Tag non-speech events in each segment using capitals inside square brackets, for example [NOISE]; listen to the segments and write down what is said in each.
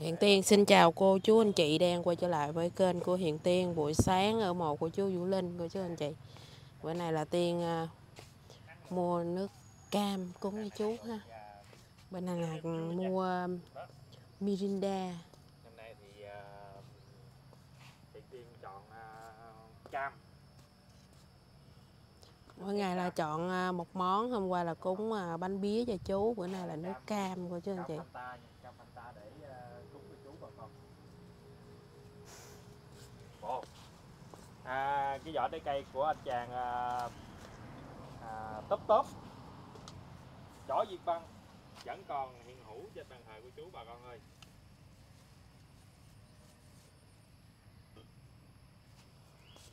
Hiện Tiên xin chào cô chú anh chị đang quay trở lại với kênh của Hiện Tiên buổi sáng ở mộ của chú Vũ Linh cô chú anh chị. Bữa này là Tiên uh, mua nước cam cúng với chú ha. Bên này là mua à, Mirinda. hôm nay thì uh, tiên chọn uh, cam Mỗi ngày là chọn uh, một món, hôm qua là cúng uh, bánh bía cho chú, bữa nay là nước cam cô chú anh chị. Fanta nha, cam Fanta để uh, cúng cho chú bà con Ồ. À, cái vỏ trái cây của anh chàng uh, à, top top. Chó Diệt Văn vẫn còn hiện hữu trên bàn thờ của chú bà con ơi.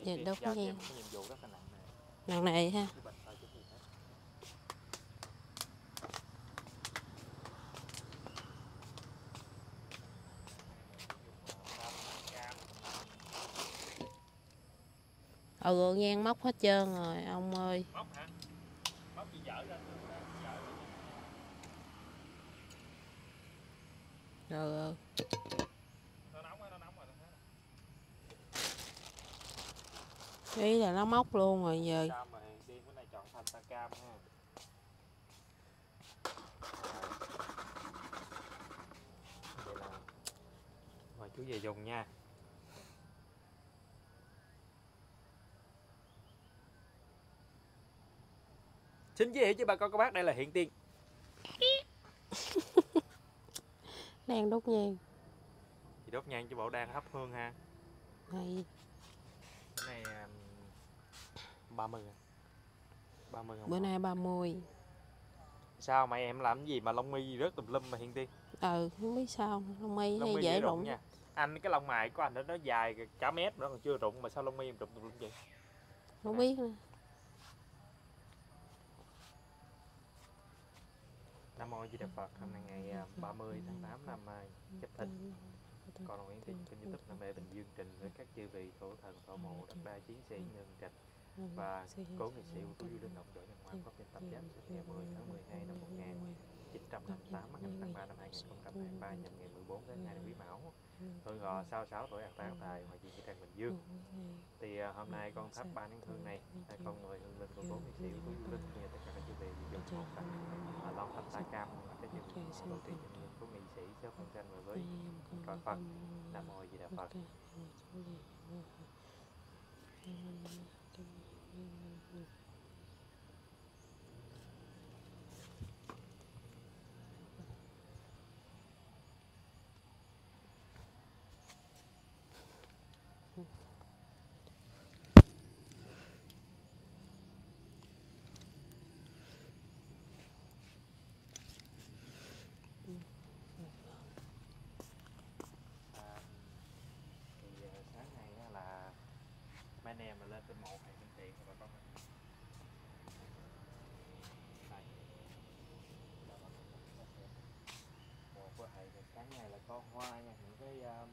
Tiên đốt cái nhiệm vụ rất là nặng nề. Nặng nề ha. chứ bệnh thôi chứ gì hết cam Ừ, ngang móc hết trơn rồi ông ơi. móc hả móc gì dở ra dở ra. Rồi, ý là nó móc luôn rồi giờ. chú về dùng nha Xin giới thiệu cho bà con các bác đây là hiện tiên. [LAUGHS] Đang đốt nhang. thì đốt nhang cho bộ đang hấp hương ha. Này, Cái này um, 30 à? 30 không bữa nay 30. Sao mày em làm cái gì mà lông mi rớt tùm lum mà hiện tiên? Ừ, không biết sao, lông mi Lông hay mi dễ rụng nha. Anh cái lông mày của anh đó nó dài cả mét nó còn chưa rụng mà sao lông mi em rụng tùm lum vậy? Không biết nữa. Nam Mô Di Đà Phật. Hôm nay ngày à, 30 tháng 8 năm à, Giáp Thìn. Con Nguyễn Thị kênh youtube Nam Mê Bình Dương trình với các chư vị tổ thần tổ mộ đặc đa chiến sĩ nhân trạch và cố nghệ sĩ ưu tú du linh động đội nhân ngoan có trên tập giám sinh ngày 10 tháng 12 năm 1958 mất ngày tháng 3 năm 2023 nhằm ngày 14 tháng 2 quý mão. Tôi à, gò sao sáu tuổi ạc tàng tài hòa diện trang Bình Dương. Thì à, hôm nay con thắp ba nén thương này. Con người hương linh của cố nghệ sĩ ưu tú du linh cũng như tất cả các chư vị dùng một phần à, lon thắp ta cam và cái chữ đầu tiên cố nghệ sĩ sớm phần tranh và với cõi Phật. Nam Mô Di Đà Phật À, thì à, sáng nay á là em mà lên trên một bà con ơi. Đây. Đó, bà con có xem. một hai thì sáng nay là có hoa nha những cái um,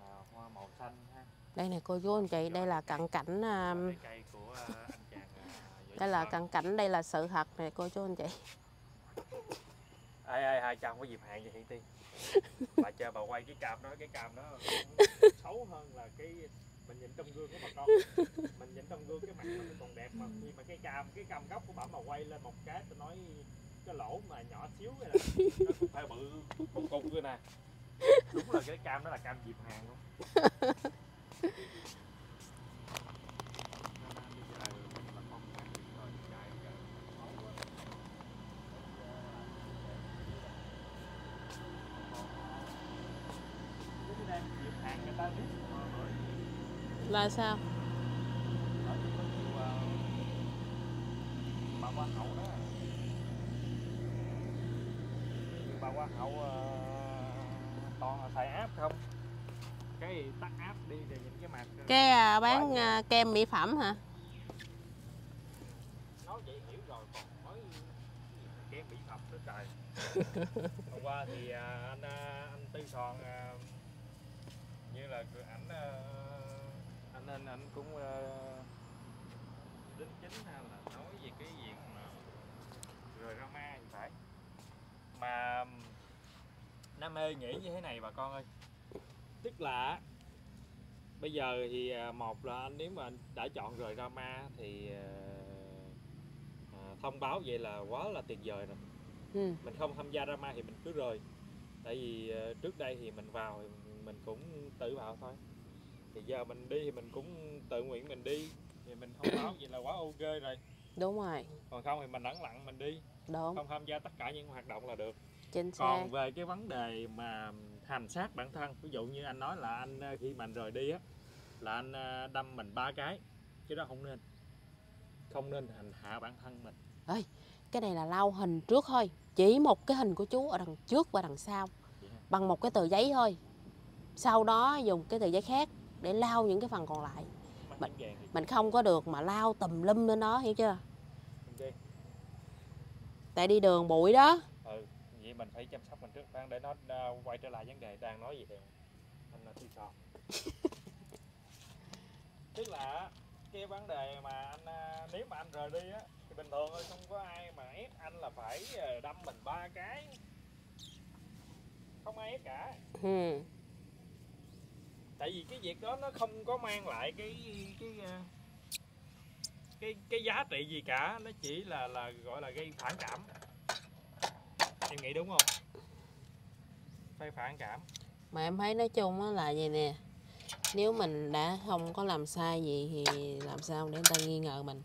à, hoa màu xanh ha Đây nè cô chú anh chị, đây là cận cảnh cái cây của à, anh chàng à, đây là cận cảnh, đây là sự thật nè cô chú anh chị. ai ai ai cho không có dịp hàng vậy hiện tiên [LAUGHS] bà chờ bà quay cái cam đó cái cam đó [LAUGHS] xấu hơn là cái mình nhìn trong gương của bà con. [LAUGHS] Mình nhìn trong gương cái mặt mình còn đẹp mà. Khi mà cái cam cái cam gốc của bà mà quay lên một cái tôi nói cái lỗ mà nhỏ xíu này là [LAUGHS] nó cũng phải bự cục cục kia nè. Đúng là cái cam đó là cam dịp hàng luôn [LAUGHS] hàng người ta biết rồi là sao? bà hoa hậu đó bà hoa hậu toàn là xài áp không cái tắt áp đi để những cái mặt Cái à, bán à, kem mỹ phẩm hả? nói vậy hiểu rồi còn nói kem mỹ phẩm nữa trời hôm qua thì à, anh à, anh tư sòn à, như là ảnh à, anh anh cũng à, đính chính hay là nói về cái việc mà rời ra ma thì phải. Mà Nam ơi nghĩ như thế này bà con ơi. Tức là bây giờ thì à, một là anh nếu mà anh đã chọn rời Rama thì à, thông báo vậy là quá là tuyệt vời rồi. Ừ. mình không tham gia Rama thì mình cứ rời. Tại vì trước đây thì mình vào thì mình cũng tự vào thôi thì giờ mình đi thì mình cũng tự nguyện mình đi. Thì mình thông báo vậy là quá ok rồi. Đúng rồi. Còn không thì mình lẳng lặng mình đi. Đúng. Không tham gia tất cả những hoạt động là được. Chính xác. còn về cái vấn đề mà hành xác bản thân ví dụ như anh nói là anh ờ, khi mà anh rời đi á là anh ờ, đâm mình ba cái cái đó không nên. Không nên hành hạ bản thân mình. Cái này là lau hình trước thôi chỉ một cái hình của chú ở đằng trước và đằng sau bằng một cái tờ giấy thôi. Sau đó dùng cái tờ giấy khác để lau những cái phần còn lại. Mình- thì mình không có được mà lau tùm lum lên đó hiểu chưa? Tại đi đường bụi đó. Ừ vậy mình phải chăm sóc mình trước. Đang để nó quay trở lại vấn đề đang nói gì thì anh là thi sò tức là cái vấn đề mà anh ờ, nếu mà anh rời đi á thì bình thường thôi không có ai mà ép anh là phải ờ, đâm mình ba cái. Không ai ép cả. Ừ. tại vì cái việc đó nó không có mang lại cái cái ờ, cái cái giá trị gì cả. Nó chỉ là là gọi là gây phản cảm. Em nghĩ đúng không? Phải phản cảm. Mà em thấy nói chung là vậy nè. Nếu mình đã không có làm sai gì thì làm sao để người ta nghi ngờ mình?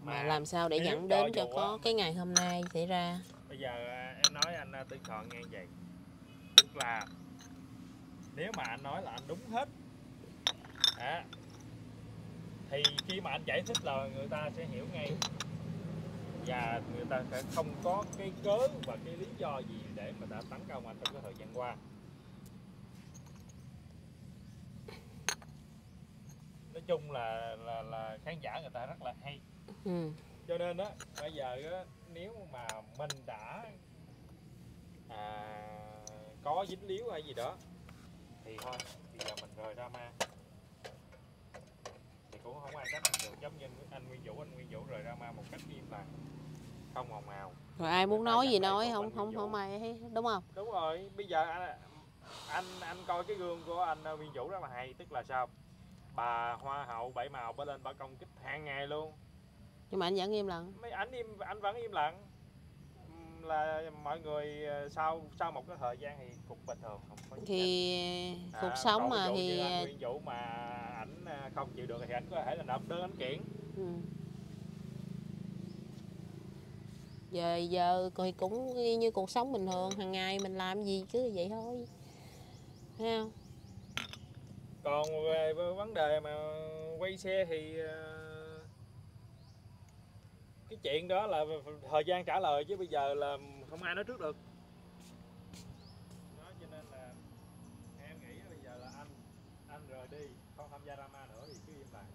Mà Mà làm sao để dẫn đến cho dù á- có cái ngày hôm nay xảy ra? Bây giờ à, em nói anh à, tư chọn nghe vậy tức là nếu mà anh nói là anh đúng hết. À, thì khi mà anh giải thích là người ta sẽ hiểu ngay. Và người ta sẽ không có cái cớ và cái lý do gì để mà đã tấn công anh trong cái thời gian qua. Nói chung là là là khán giả người ta rất là hay. Ừ. cho nên á bây giờ á nếu mà mình đã à, có dính líu hay gì đó thì thôi bây giờ mình rời ra ma thì cũng không ai trách mình được giống như anh Nguyên Vũ anh Nguyên Vũ rời ra ma một cách im lặng không ồn ào. Rồi ai muốn nói gì nói không không không ai thấy đúng không? Đúng rồi bây giờ anh anh anh coi cái gương của anh Nguyên Vũ rất là hay tức là sao? Bà hoa hậu bảy màu bà lên bà công kích hàng ngày luôn. Nhưng mà anh vẫn im lặng. Mấy ảnh im anh vẫn im lặng là mọi người ờ, sau sau một cái thời gian thì cũng bình thường không có thì hết. cuộc À, sống mà thì anh Nguyên Vũ mà ảnh à, không chịu được thì ảnh có thể là nộp đơn ảnh kiện ừ. giờ giờ thì cũng y như cuộc sống bình thường hàng ngày mình làm gì cứ vậy thôi thấy không còn về vấn đề mà quay xe thì ờ, cái chuyện đó là thời gian trả lời chứ bây giờ là không ai nói trước được. Đó cho nên là em nghĩ bây giờ là anh anh rời đi không tham gia drama nữa thì cứ im lặng.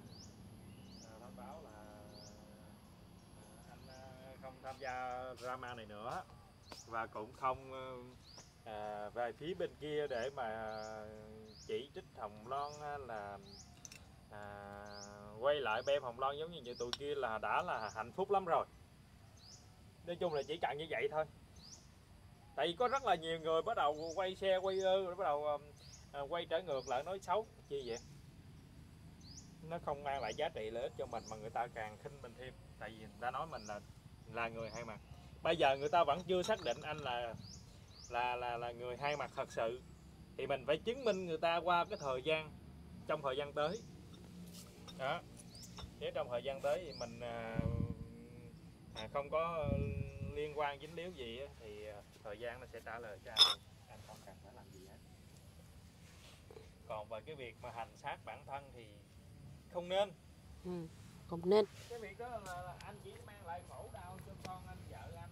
À, thông báo là à, anh à, không tham gia drama này nữa. Và cũng không à, à, về phía bên kia để mà chỉ trích Hồng Loan là à, quay lại bem Hồng Loan giống như những tụi kia là đã là hạnh phúc lắm rồi. Nói chung là chỉ cần như vậy thôi. Tại vì có rất là nhiều người bắt đầu quay xe quay ơ rồi bắt đầu à, quay trở ngược lại nói xấu chi vậy? Nó không mang lại giá trị lợi ích cho mình mà người ta càng khinh mình thêm. Tại vì người ta nói mình là là người hai mặt. Bây giờ người ta vẫn chưa xác định anh là là là là người hai mặt thật sự. Thì mình phải chứng minh người ta qua cái thời gian trong thời gian tới đó. Nếu trong thời gian tới thì mình à, à, không có liên quan dính líu gì thì à, thời gian nó sẽ trả lời cho anh. Anh không cần phải làm gì hết. Còn về cái việc mà hành xác bản thân thì không nên. Ừ. không nên. Cái việc đó là, là anh chỉ mang lại khổ đau cho con anh vợ anh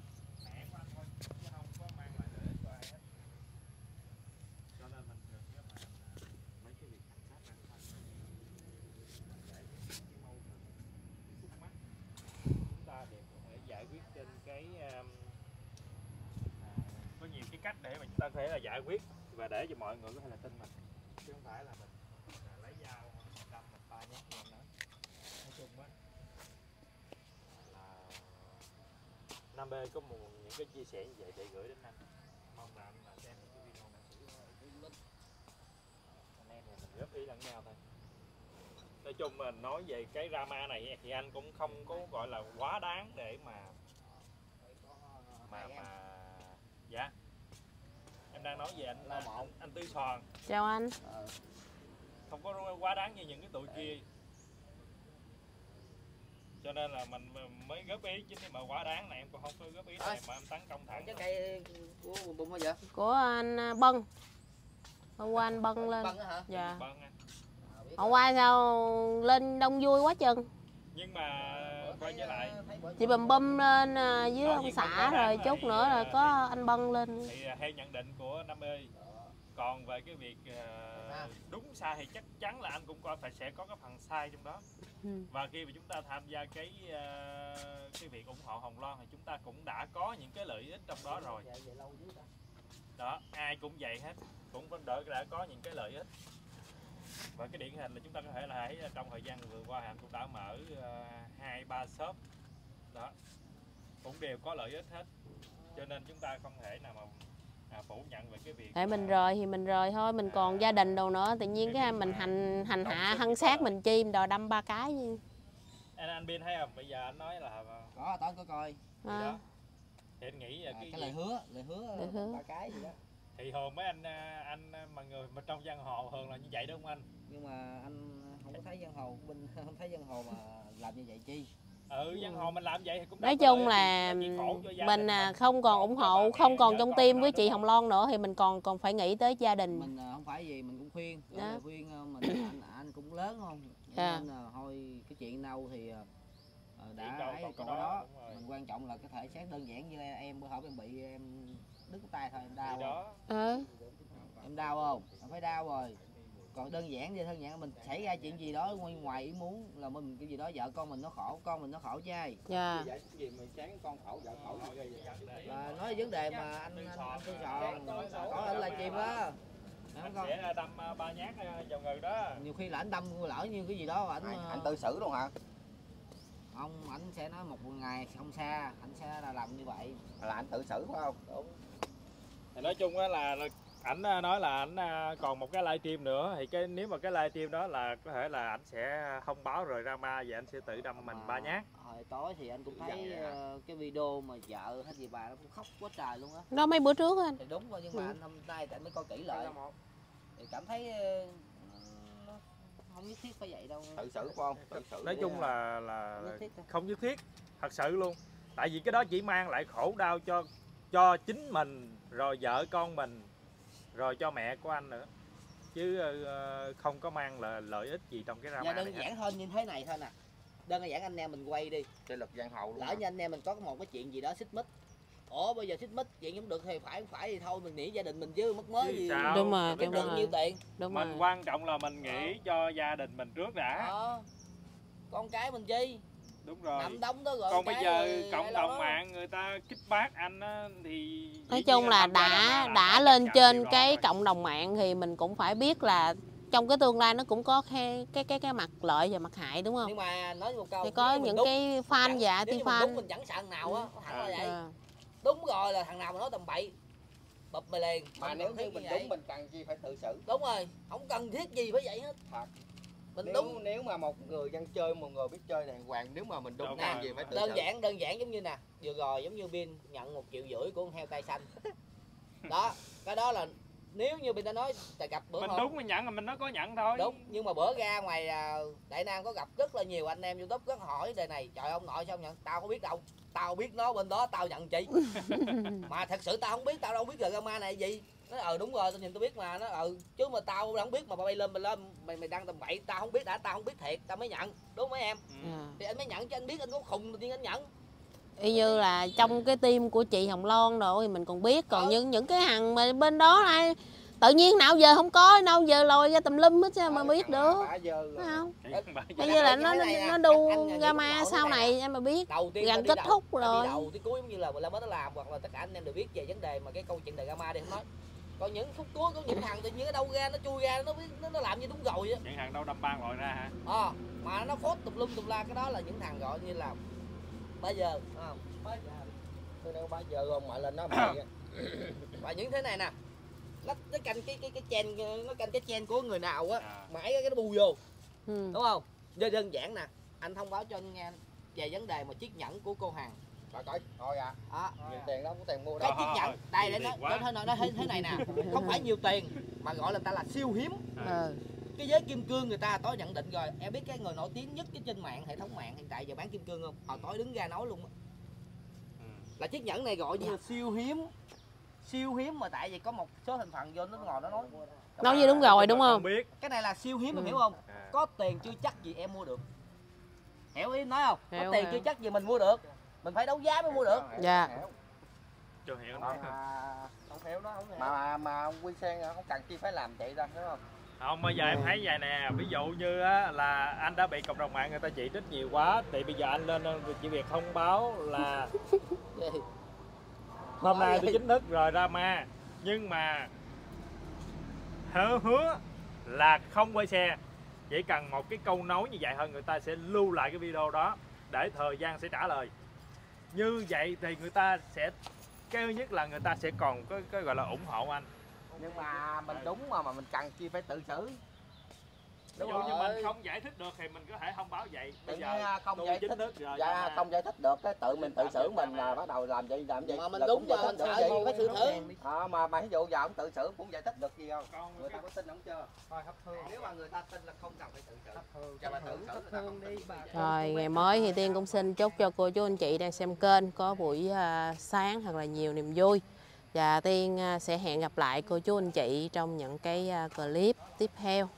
ta có thể là giải quyết và để cho mọi người có thể là tin mình. Chứ không phải là mình lấy dao đâm mình ba nhát nữa nói chung á là Nam B có một những cái chia sẻ như vậy để gửi đến anh. Mong là anh mà xem cái video này của anh em thì mình góp ý lẫn nhau thôi. Nói chung mà nói về cái drama này thì anh cũng không có gọi là quá đáng để mà mà mà dạ em đang nói về anh anh, anh, anh tư sòn chào anh. Không có quá đáng như những cái tụi kia. Cho nên là mình mới góp ý chứ nếu mà quá đáng này em cũng không có góp ý này mà em tấn công thẳng cái cây của bụng bao giờ của anh à, Bân. Hôm qua anh Bân lên. Á hả? Dạ. Anh. À, hôm qua sao lên đông vui quá chừng? Nhưng mà chị bùm bum lên à, dưới Nói ông xã rồi chút nữa là à, có anh Bân lên. thì à, theo nhận định của năm ơi. Còn về cái việc à, đúng sai thì chắc chắn là anh cũng coi phải sẽ có cái phần sai trong đó. Ừ. và khi mà chúng ta tham gia cái à, cái việc ủng hộ Hồng Loan thì chúng ta cũng đã có những cái lợi ích trong đó rồi. Đó ai cũng vậy hết. Cũng đã có những cái lợi ích và cái điển hình là chúng ta có thể là thấy là trong thời gian vừa qua anh cũng đã mở à, hai ba shop. Đó. Cũng đều có lợi ích hết. Cho nên chúng ta không thể nào mà à, phủ nhận về cái việc để mình rời thì mình rời thôi mình còn gia đình đâu nữa tự nhiên cái mình hành hành hạ hăng sát mình chi đòi đâm ba cái chứ. anh anh Bin thấy không? Bây giờ anh nói là có tối có coi. À, đó. thì anh nghĩ là à, cái, cái gì? lời hứa lời hứa Lời hứa. ba cái gì đó thì thường mấy anh à, anh à, mà người mà trong giang hồ thường là như vậy đúng không anh nhưng mà anh không có thấy dân hồ bên [LAUGHS] không thấy dân hồ mà làm như vậy chi ừ giang hồ mình làm vậy thì cũng nói có chung là mình à, mình. không còn ủng hộ không còn trong tim với chị? Hồng Loan nữa thì mình còn còn phải nghĩ tới gia đình mình à, không phải gì mình cũng khuyên Đó. đó. khuyên ờ, mình anh anh cũng lớn không Dạ. nên là thôi cái chuyện đâu thì đã đâu ấy còn có còn đó, đó mình quan trọng là cái thể xác đơn giản như em bữa hổm em bị em đứt cái tay thôi em đau không? đó. Ờ, em đau không? Em phải đau rồi. Còn đơn giản như đơn giản mình xảy ra chuyện gì đó ngoài ngoài ý muốn là mình cái gì đó vợ con mình nó khổ con mình nó khổ chứ ai dạ và nói vấn đề mà anh anh anh tư sòn có anh là chìm á. Anh con. sẽ đâm à, ba nhát à, vào người đó. Nhiều khi là anh đâm lỡ như cái gì đó ảnh anh, anh tự xử luôn hả? Ông ảnh sẽ nói một ngày không xa anh sẽ là làm như vậy. Là anh tự xử phải không thì nói chung á là ảnh à, nói là ảnh à, còn một cái livestream nữa. Thì cái nếu mà cái livestream đó là có thể là ảnh sẽ thông báo rồi drama và anh sẽ tự đâm mình ba nhát. Hồi tối thì anh cũng thấy ờ, cái video mà vợ hay gì bà nó cũng khóc quá trời luôn á. Đó mấy bữa trước anh. Thì đúng rồi nhưng mà Ừ. anh hôm nay thì anh mới coi kỹ lại. Thì cảm thấy ờ, nó không nhất thiết phải vậy đâu. Tự xử phải không? Tự xử nói chung là là Không nhất thiết không nhất thiết thật sự luôn. Tại vì cái đó chỉ mang lại khổ đau cho cho chính mình rồi vợ con mình rồi cho mẹ của anh nữa. Chứ ờ, không có mang là lợi ích gì trong cái drama Dạ này đơn giản thôi như thế này thôi nè. Đơn giản anh em mình quay đi. Chơi lực giang hồ luôn lỡ như anh em mình có một cái chuyện gì đó xích mích. Ủa bây giờ xích mích chuyện không được thì phải không phải thì thôi mình nghĩ gia đình mình chứ mất mới Chứ gì sao? Đúng rồi, Biết đúng nhiêu tiền? Đúng mình rồi. quan trọng là mình nghĩ cho gia đình mình trước đã. Đó. con cái mình chi đúng rồi nằm đóng đó rồi còn bây giờ cộng đồng mạng người ta kích bác anh á, thì nói chung là đã đã lên trên cái rồi. cộng đồng mạng thì mình cũng phải biết là trong cái tương lai nó cũng có cái cái cái, cái mặt lợi và mặt hại đúng không nhưng mà nói một câu thì có những đúng, cái fan chẳng- và nếu anti như mình đúng fan mình chẳng sợ thằng nào á thẳng là À. vậy Ờ, đúng rồi là thằng nào mà nói tầm bậy bập mày liền mà Không nếu như mình vậy. đúng mình cần chi phải tự xử đúng rồi không cần thiết gì phải vậy hết Thật. Mình nếu đúng. nếu mà một người dân chơi một người biết chơi đàng hoàng nếu mà mình đúng rồi. gì phải tự đơn giản đơn giản giống như nè vừa rồi giống như pin nhận một triệu rưỡi của con heo tay xanh. [LAUGHS] Đó cái đó là nếu như pin đã nói tại gặp bữa mình hôm đúng mình nhận là mình nói có nhận thôi. Đúng nhưng mà bữa ra ngoài à, đại nam có gặp rất là nhiều anh em youtube rất hỏi đề này. Trời ông nội sao không nhận? Tao có biết đâu tao biết nó bên đó tao nhận chị. [LAUGHS] Mà thật sự tao không biết tao đâu biết là gamma này gì nó ờ đúng rồi tao nhìn tao biết mà. Nó ừ chứ mà tao không biết mà bay lên mày lên mày mày đăng tầm bậy tao không biết đã tao không biết thiệt tao mới nhận. Đúng mấy em? Ừ. dạ. thì anh mới nhận cho anh biết anh có khùng thì anh nhận. Y như là trong cái team của chị Hồng Loan rồi thì mình còn biết còn Ờ. những những cái hàng mà bên đó này tự nhiên nào giờ không có nào giờ lòi ra tùm lum hết sao mà biết được. Thấy không? Bây giờ là nó nó, đu gamma nghĩ sau này em mà biết. Đầu tiên gần kết đầu- thúc rồi. đầu tới cuối giống như là mình mới làm hoặc là tất cả anh em đều biết về vấn đề mà cái câu chuyện đời gamma đi không nói còn những phút cuối có những thằng tự nhiên nó đâu ra nó chui ra nó biết nó, nó làm như đúng rồi á những hàng đâu đâm ban loại ra hả ờ mà nó phốt tùm lum tùm la cái đó là những thằng gọi như là bây giờ ờ, tôi đâu bao giờ ông ngoại lên nói mày á. [COUGHS] và những thế này nè nó nó canh cái cái cái chen nó canh cái chen của người nào á À. mãi cái nó bu vô ừ. đúng không đơn giản nè anh thông báo cho anh nghe về vấn đề mà chiếc nhẫn của cô hàng Coi coi, thôi à. đó Nhiều tiền đó, có tiền mua cái đâu. Thôi, chiếc nhẫn. Đây để nói tiền quá. nói, thế, thế này nè. [LAUGHS] Không phải nhiều tiền mà gọi là ta là siêu hiếm. Ờ cái giới kim cương người ta tối nhận định rồi. Em biết cái người nổi tiếng nhất cái trên mạng hệ thống mạng hiện tại giờ bán kim cương không? Họ tối đứng ra nói luôn á. Ừ. là chiếc nhẫn này gọi như là siêu hiếm. Siêu hiếm mà tại vì có một số thành phần vô nó ngồi nó nói. Nói như đúng rồi đúng không? Biết. Cái này là siêu hiếm Ừ. em hiểu không? À. có tiền chưa chắc gì em mua được. Hiểu ý nói không? Có Hiểu, tiền hiểu. chưa chắc gì mình mua được mình phải đấu giá mới mua được. Dạ. chưa hiểu nữa không hiểu nó không mà mà, mà quy sen không cần chi phải làm vậy đâu đúng không? Không bây giờ em thấy vậy nè. Ví dụ như á, là anh đã bị cộng đồng mạng người ta chỉ trích nhiều quá thì bây giờ anh lên chỉ việc thông báo là [LAUGHS] hôm nay tôi chính thức rồi ra ma nhưng mà hứa hứa là không quay xe. Chỉ cần một cái câu nói như vậy thôi người ta sẽ lưu lại cái video đó để thời gian sẽ trả lời như vậy thì người ta sẽ kêu nhất là người ta sẽ còn có cái gọi là ủng hộ anh. Nhưng mà mình đúng mà mà mình cần chi phải tự xử ví Đúng dụ như rồi. mình không giải thích được thì mình có thể thông báo vậy. Tự bây nhiên giờ không tôi giải chính thích thức rồi dạ không giải thích được cái tự mình tự xử mình là bắt đầu làm vậy làm vậy mà mình là đúng cũng giải mình thích được. sợ vậy gì phải sự thử à, mà mà ví dụ giờ ông tự xử cũng giải thích được gì không? Con người ta có tin không chưa? Nếu mà người ta tin là không cần phải tự xử. Cho mà tự xử người ta không tin. Rồi ngày mới thì Tiên cũng xin chúc cho cô chú anh chị đang xem kênh có buổi à, sáng thật là nhiều niềm vui. Và Tiên à, sẽ hẹn gặp lại cô chú anh chị trong những cái à, clip tiếp theo